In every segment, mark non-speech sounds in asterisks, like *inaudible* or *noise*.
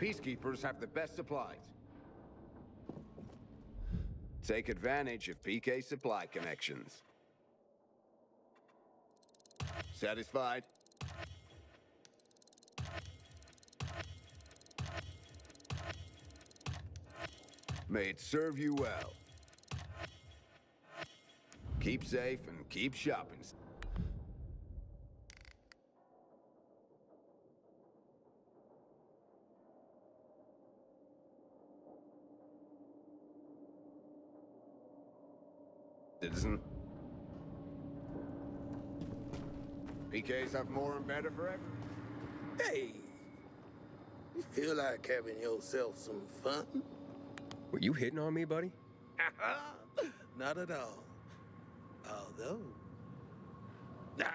Peacekeepers have the best supplies. Take advantage of PK supply connections. Satisfied? May it serve you well. Keep safe and keep shopping. Citizen. PKs have more and better for everyone. Hey, you feel like having yourself some fun? Were you hitting on me, buddy? *laughs* Not at all. Although, nah,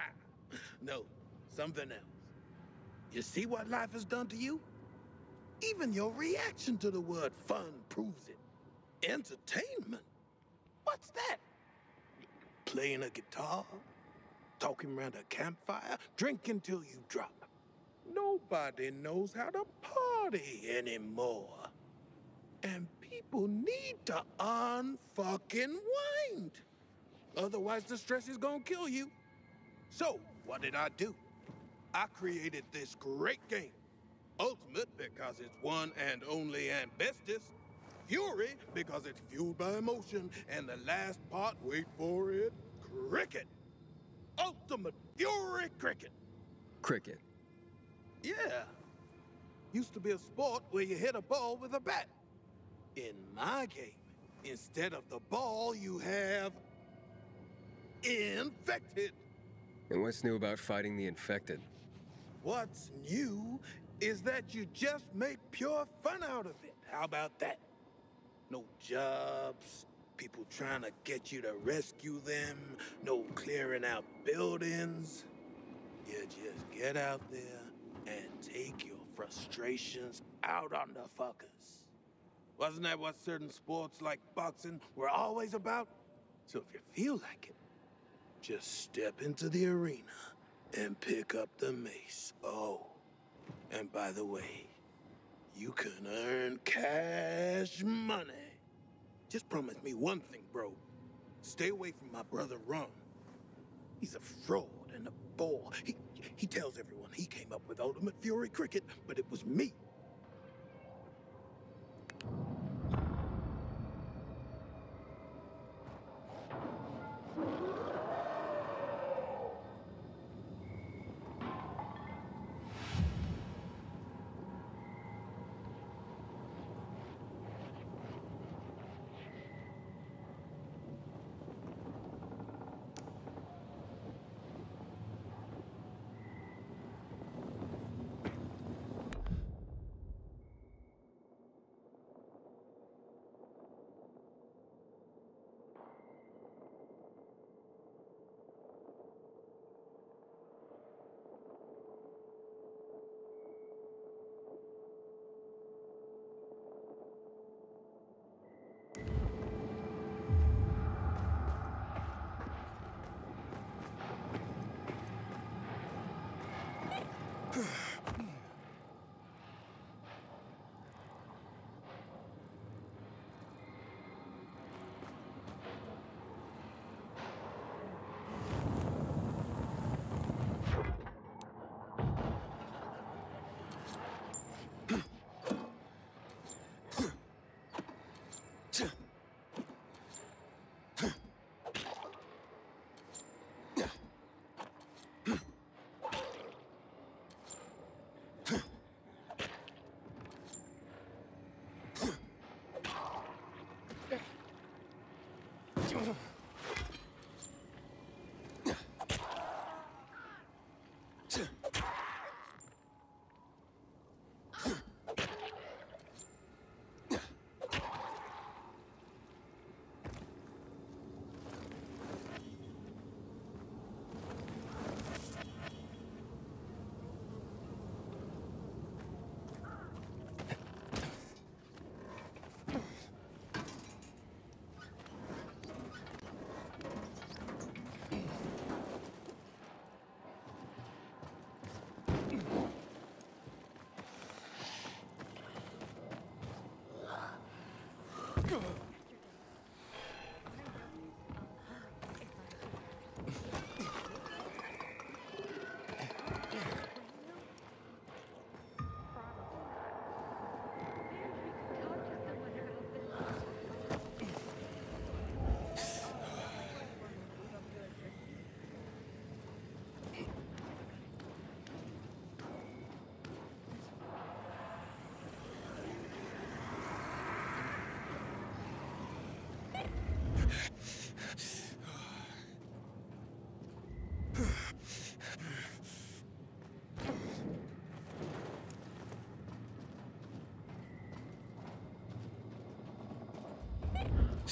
no, something else. You see what life has done to you? Even your reaction to the word fun proves it. Entertainment? What's that? Playing a guitar? Talking around a campfire? Drinking till you drop? Nobody knows how to party anymore. And people need to unfucking wind. Otherwise, the stress is gonna kill you. So, what did I do? I created this great game. Ultimate because it's one and only and bestest. Fury because it's fueled by emotion. And the last part, wait for it, cricket. Ultimate Fury Cricket. Cricket. Yeah. Used to be a sport where you hit a ball with a bat. In my game, instead of the ball, you have infected. And what's new about fighting the infected? What's new is that you just make pure fun out of it. How about that? No jobs, people trying to get you to rescue them, no clearing out buildings. You just get out there and take your frustrations out on the fuckers. Wasn't that what certain sports like boxing were always about? So if you feel like it, just step into the arena and pick up the mace. Oh, and by the way, can earn cash money. Just promise me one thing, bro. Stay away from my brother Rum. He's a fraud and a bore. He, he tells everyone he came up with Ultimate Fury Cricket, but it was me. Ugh. 어. Butcher's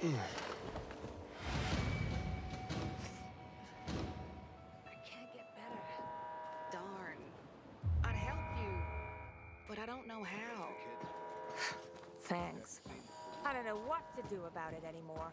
I can't get better. Darn. I'd help you, but I don't know how. Thanks. I don't know what to do about it anymore.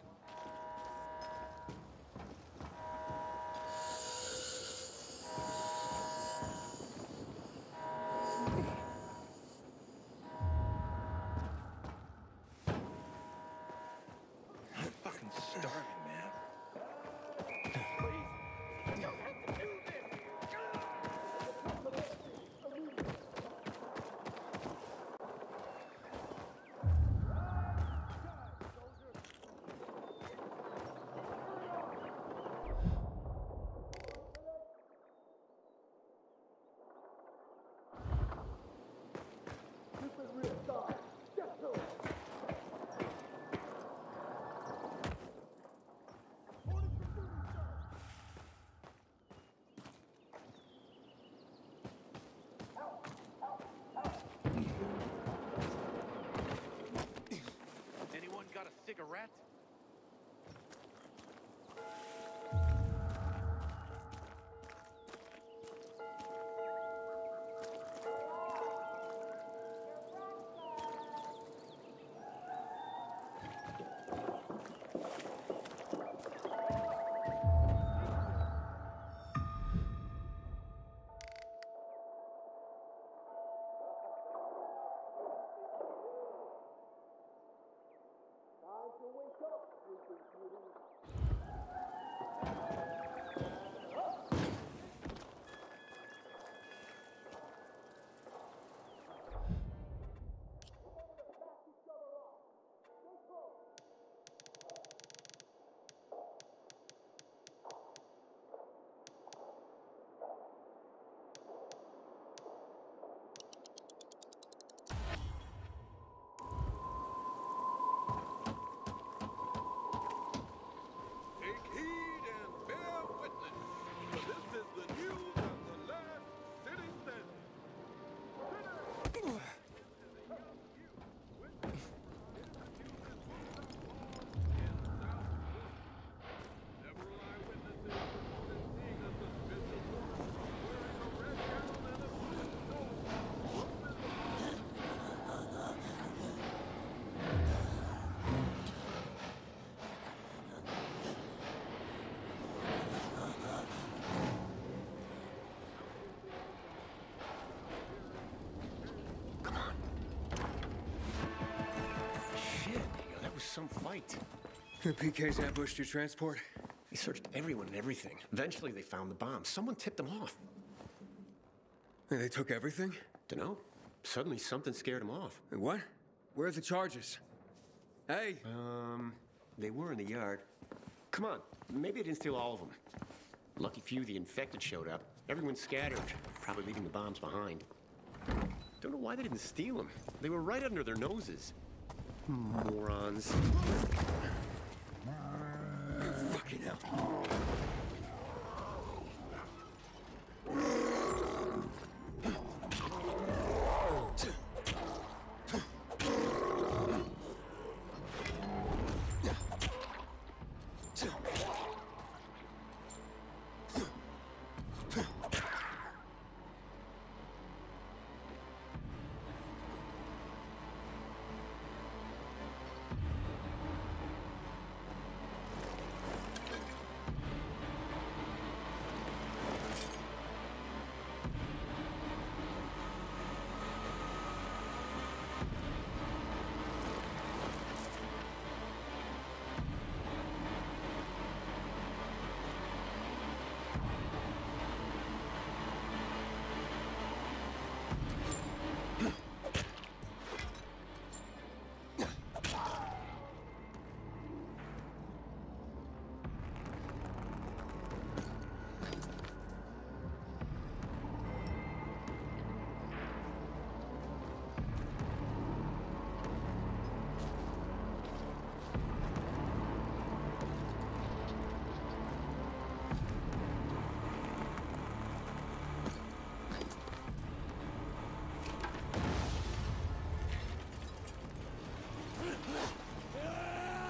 Got a cigarette? Several some fight. The PKs ambushed your transport? They searched everyone and everything. Eventually, they found the bomb. Someone tipped them off. And they took everything? Dunno. Suddenly, something scared them off. And what? Where are the charges? Hey! Um, they were in the yard. Come on, maybe they didn't steal all of them. Lucky few, the infected showed up. Everyone's scattered, probably leaving the bombs behind. Don't know why they didn't steal them. They were right under their noses. Morons. Fucking hell.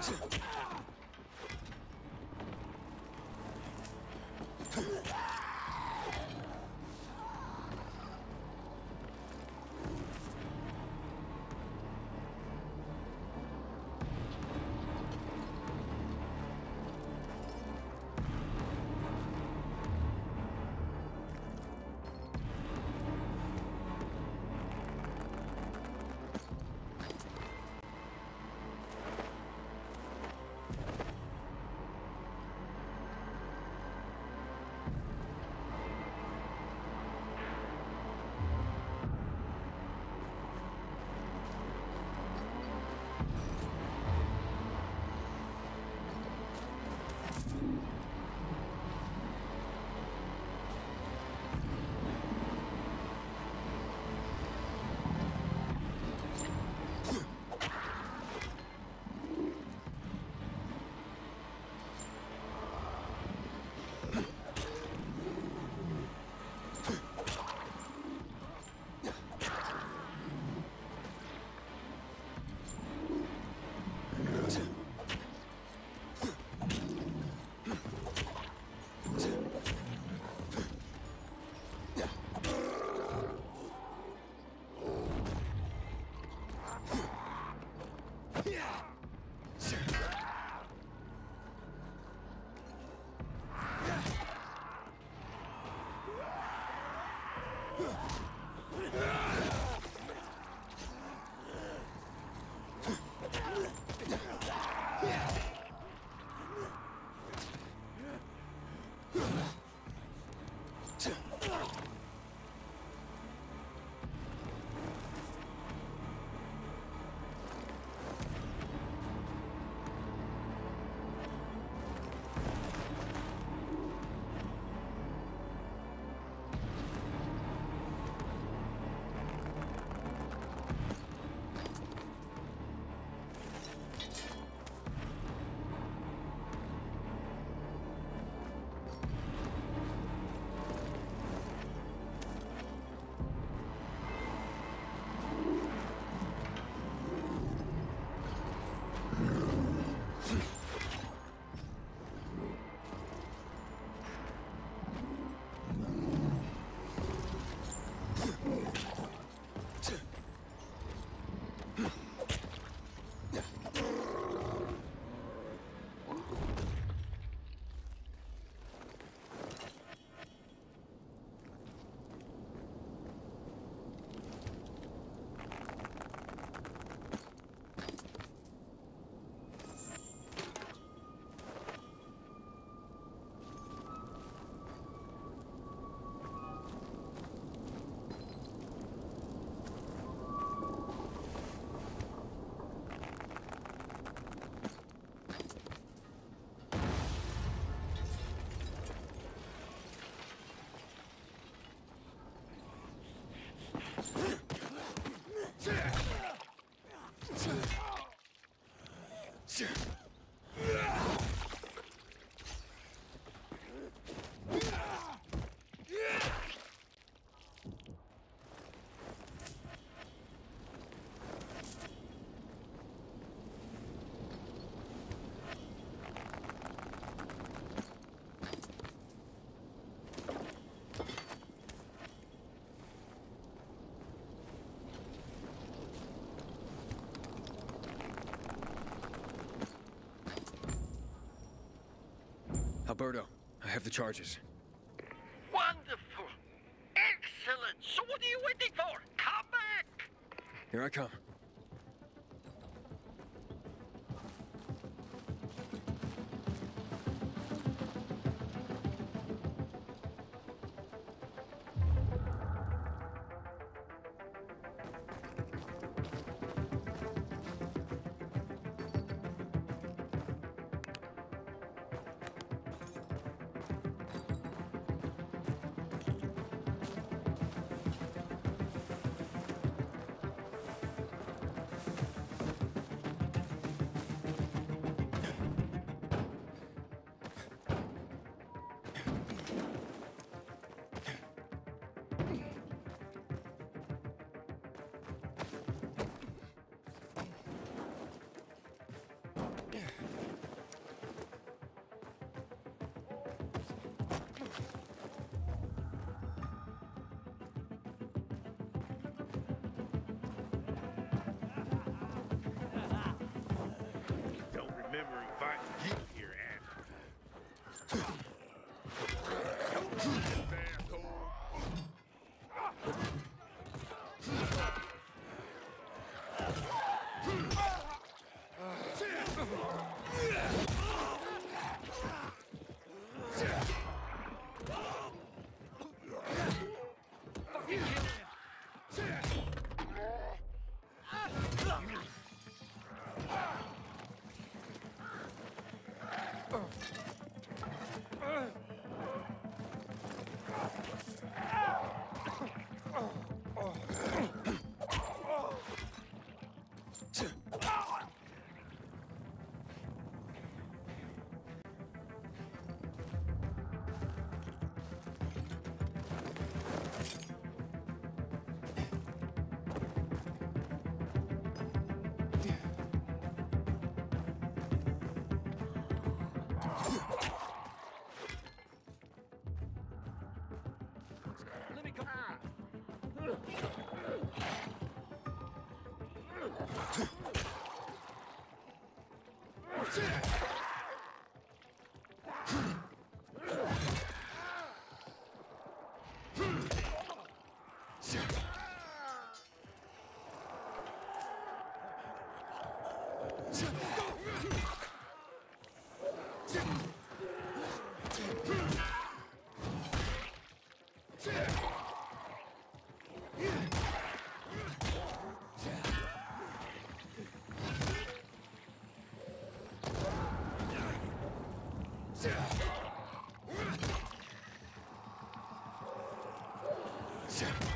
Gotcha. Sure. Alberto, I have the charges. Wonderful. Excellent. So what are you waiting for? Come back. Here I come. Twenty-seven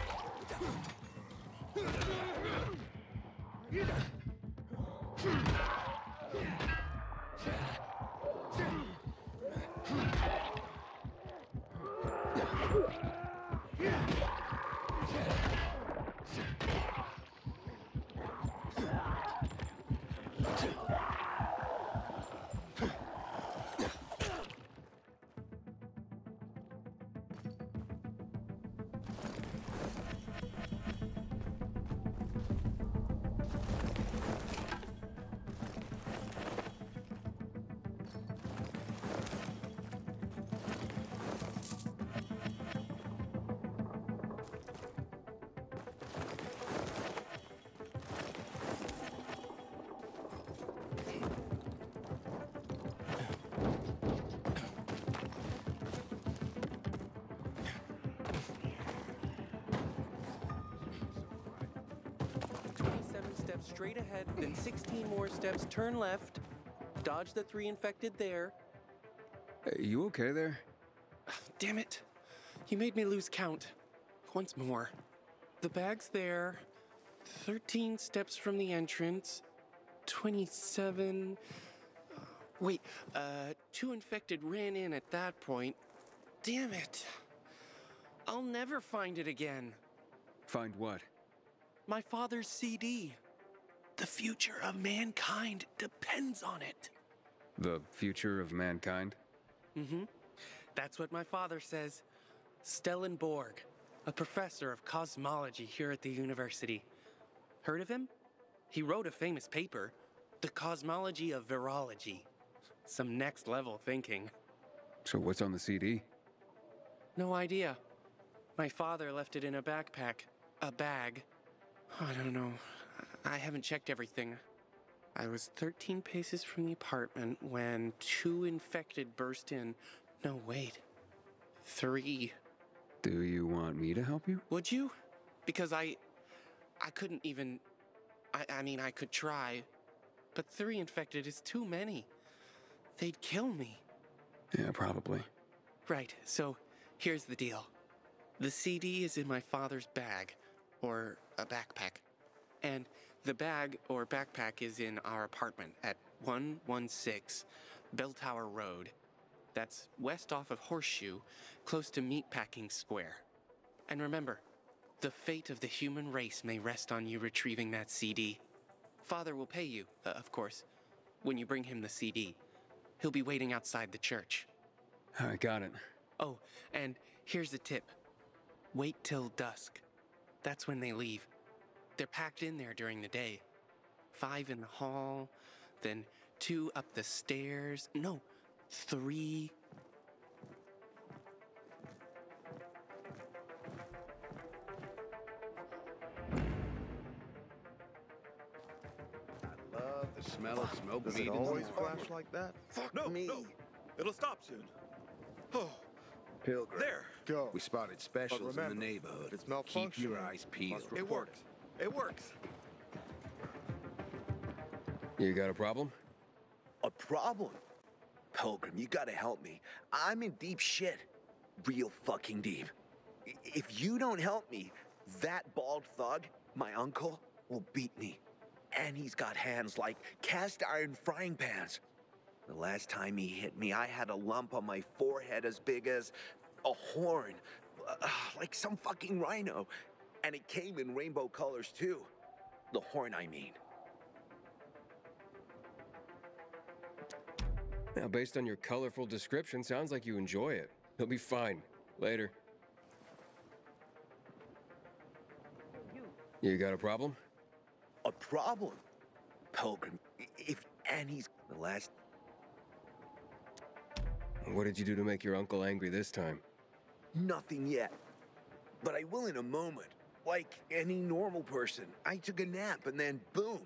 steps straight ahead, then 16 more steps, turn left. Dodge the three infected there. Hey, you okay there? Damn it. You made me lose count. Once more. The bag's there. 13 steps from the entrance. 27. Wait, uh, two infected ran in at that point. Damn it. I'll never find it again. Find what? My father's CD. The future of mankind depends on it. The future of mankind? Mm-hmm. That's what my father says. Stellenborg, a professor of cosmology here at the university. Heard of him? He wrote a famous paper, The Cosmology of Virology. Some next level thinking. So what's on the CD? No idea. My father left it in a backpack. A bag. I don't know. I haven't checked everything. I was 13 paces from the apartment when two infected burst in. No, wait. Three. Do you want me to help you? Would you? Because I. I couldn't even. I, I mean, I could try. But three infected is too many. They'd kill me. Yeah, probably. Right, so here's the deal the CD is in my father's bag, or a backpack. And the bag or backpack is in our apartment at 116 Bell Tower Road. That's west off of Horseshoe, close to Meatpacking Square. And remember, the fate of the human race may rest on you retrieving that CD. Father will pay you, uh, of course, when you bring him the CD. He'll be waiting outside the church. I got it. Oh, and here's a tip wait till dusk. That's when they leave. They're packed in there during the day. Five in the hall, then two up the stairs. No, three. I Love the smell of smoke Does meat it in the always morning. flash like that? Fuck no, me. No. It'll stop soon. Oh, Pilgrim. there. Go. We spotted specials in the neighborhood. if it's Keep your eyes peeled. It report works. It works. You got a problem? A problem? Pilgrim, you gotta help me. I'm in deep shit. Real fucking deep. I- If you don't help me, that bald thug, my uncle, will beat me. And he's got hands like cast iron frying pans. The last time he hit me, I had a lump on my forehead as big as a horn, uh, like some fucking rhino. And it came in rainbow colors too. The horn, I mean. Now, based on your colorful description, sounds like you enjoy it. You'll be fine. Later. You got a problem? A problem? Pilgrim, if and he's the last What did you do to make your uncle angry this time? nothing yet. But I will in a moment. Like any normal person. I took a nap and then boom.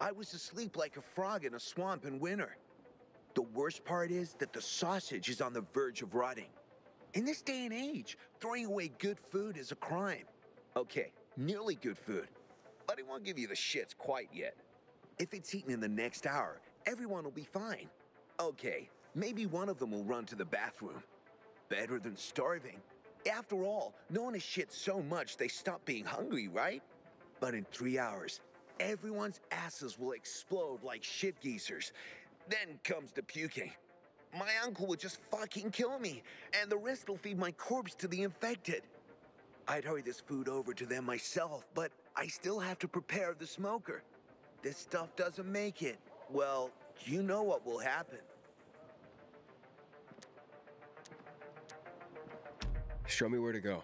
I was asleep like a frog in a swamp in winter. The worst part is that the sausage is on the verge of rotting. In this day and age, throwing away good food is a crime. Okay, nearly good food, but it won't give you the shits quite yet. If it's eaten in the next hour, everyone will be fine. Okay, maybe one of them will run to the bathroom. Better than starving. After all, no one has shit so much they stop being hungry, right? But in three hours, everyone's asses will explode like shit geezers. Then comes the puking. My uncle would just fucking kill me, and the rest will feed my corpse to the infected. I'd hurry this food over to them myself, but I still have to prepare the smoker. This stuff doesn't make it. Well, you know what will happen. Show me where to go.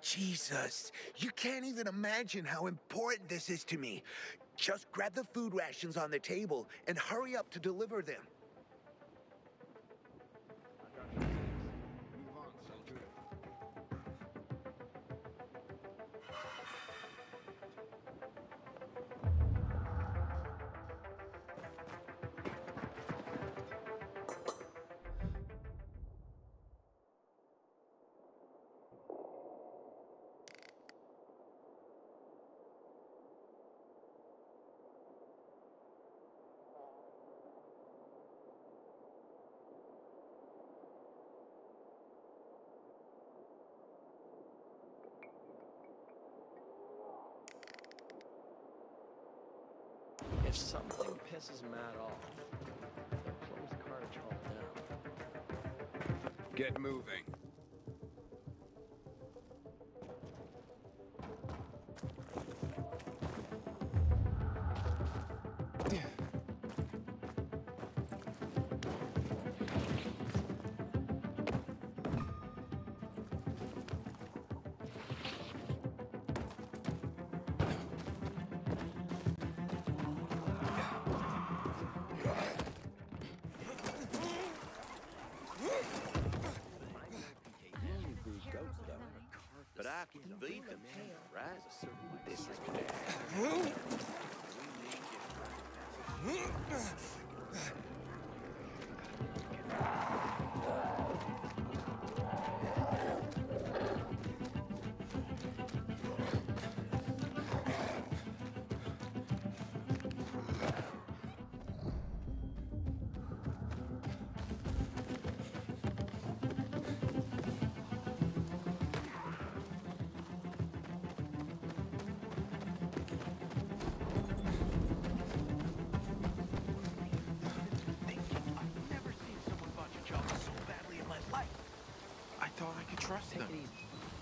Jesus, you can't even imagine how important this is to me. Just grab the food rations on the table and hurry up to deliver them. If something pisses Matt off, close Carnage Hall down. Get moving.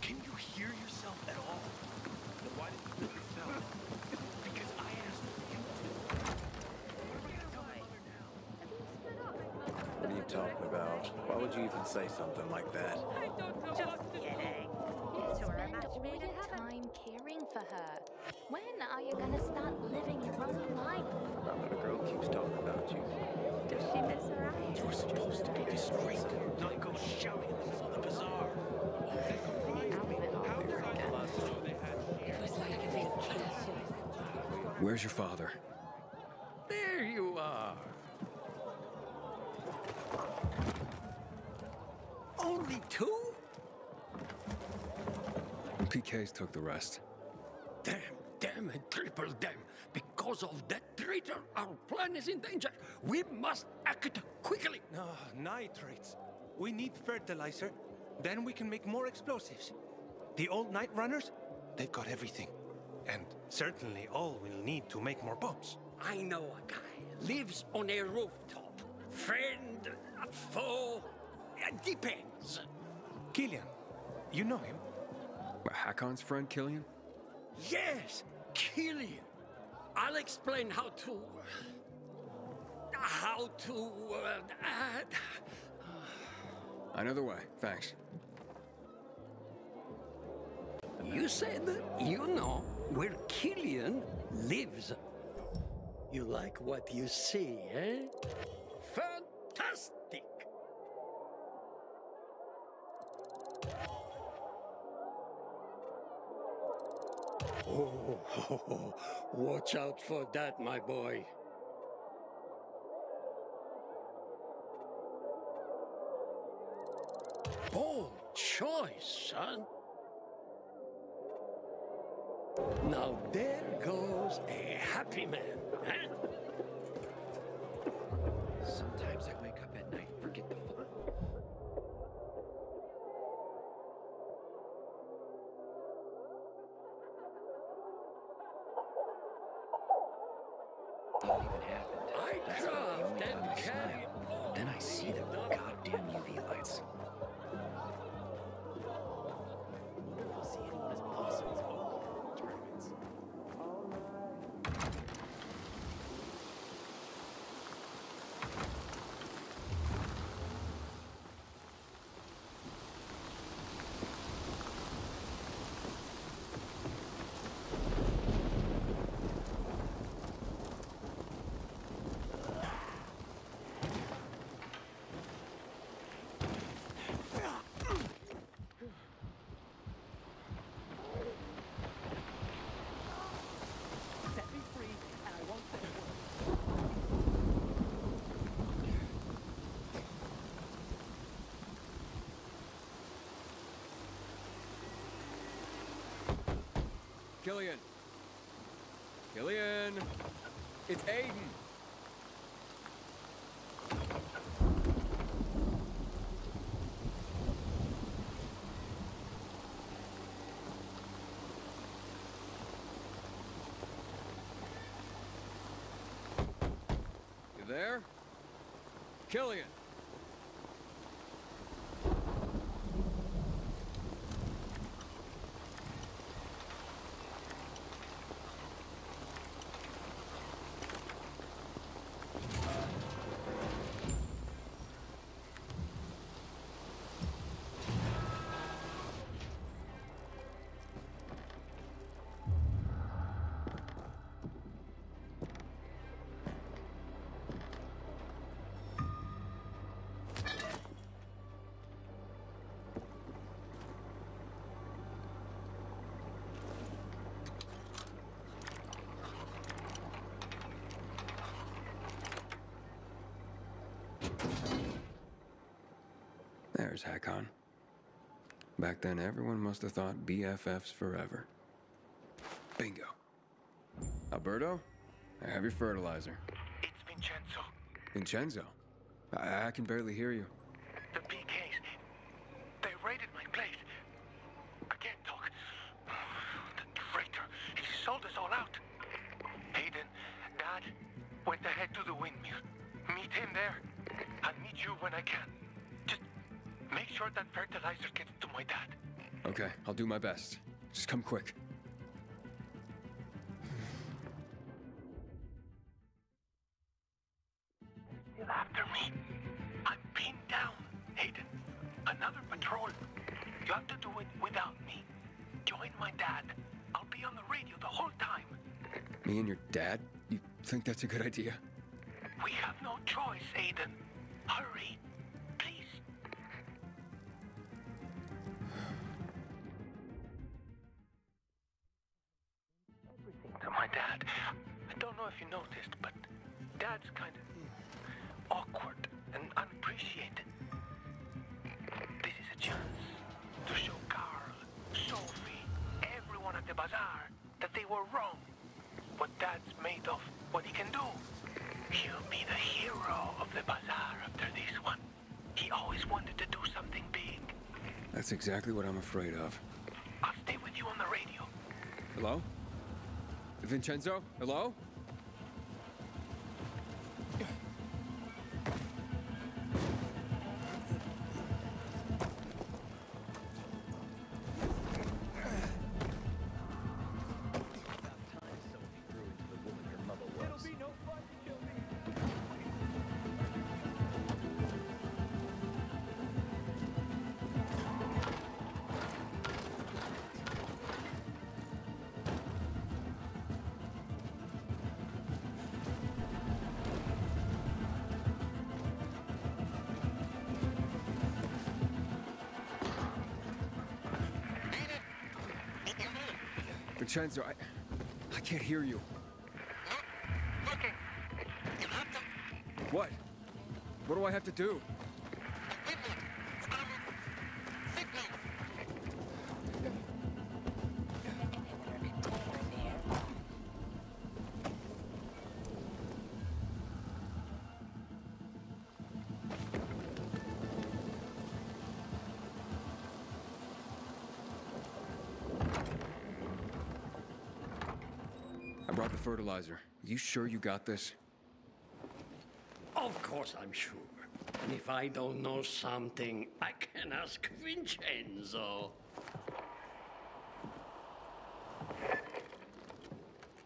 Can you hear yourself at all? Then why did you do yourself? *laughs* because I asked you What are you talking about? Why would you even say something like that? I don't Just kidding. You spend all your time caring for her. When are you gonna start living your own life? Our little girl keeps talking about you. Does she miss her eyes? You're supposed to be discreet, not go shouting in the middle of the bazaar. Where's your father? There you are. Only two? PK's took the rest. Damn, damn, and triple damn. Because of that traitor, our plan is in danger. We must act quickly. No, nitrates. We need fertilizer. Then we can make more explosives. The old night runners, they've got everything. And certainly all we'll need to make more bombs. I know a guy. Lives on a rooftop. Friend, foe, depends. Killian, you know him? Hakon's friend, Killian? Yes, Killian. I'll explain how to. How to. Uh, Another way, thanks. you said you know where Killian lives. You like what you see, eh? Fantastic! Oh, *laughs* watch out for that, my boy. Bold choice, son. Now there goes a happy man. Huh? Sometimes I wake up at night and forget the fun. Not even happened. I not craft and I smile. Then I see the goddamn UV lights. I'll see anyone as boss in these Oakland tournaments. Set me free, and I won't say a word. Killian! Killian! It's Aiden! You there? Killian! There's Hakon. Back then, everyone must have thought BFFs forever. Bingo. Alberto, I have your fertilizer. It's Vincenzo. Vincenzo? I, I can barely hear you. The PKs. They raided my place. I can't talk. The traitor. He sold us all out. Aiden, Dad, went ahead to the windmill. Meet him there. I'll meet you when I can. Just make sure that fertilizer gets to my dad. Okay, I'll do my best. Just come quick. That's a good idea? We have no choice, Aiden. Hurry, please. Everything to my dad. I don't know if you noticed, but Dad's kind of awkward and unappreciated. This is a chance to show Carl, Sophie, everyone at the bazaar that they were wrong. What Dad's made of, what he can do. He'll be the hero of the bazaar after this one. He always wanted to do something big. That's exactly what I'm afraid of. I'll stay with you on the radio. Hello? Vincenzo? Hello? Vincenzo, I, I can't hear you. What? What do I have to do? Fertilizer. You sure you got this? Of course I'm sure. And if I don't know something, I can ask Vincenzo.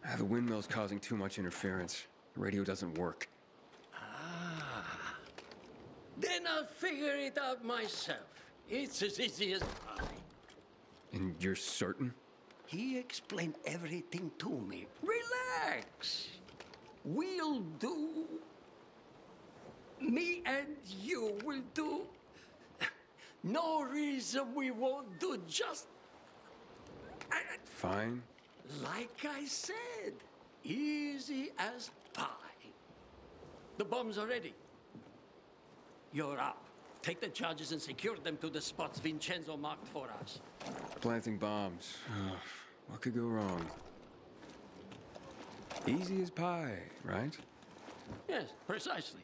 Ah, the windmill's causing too much interference. The radio doesn't work. Ah. Then I'll figure it out myself. It's as easy as pie. And you're certain? He explained everything to me. Relax. We'll do. Me and you will do. No reason we won't do just Fine. like I said. Easy as pie. The bombs are ready. You're up. Take the charges and secure them to the spots Vincenzo marked for us. Planting bombs. what could go wrong? Easy as pie, right? Yes, precisely.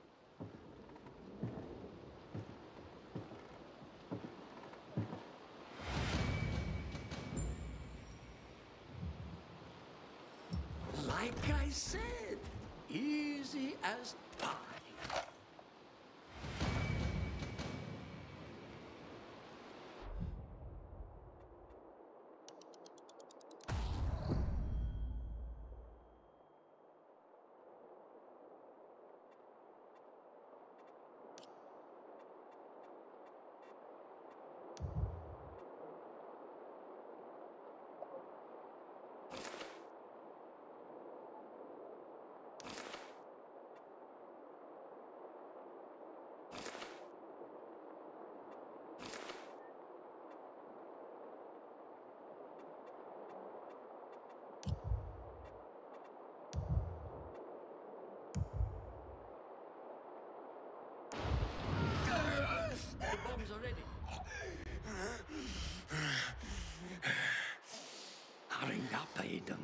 Aiden.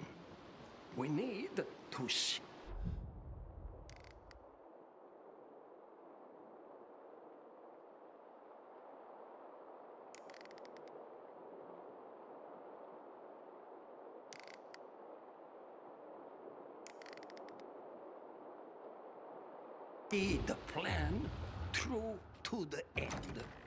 We need to see the plan through to the end.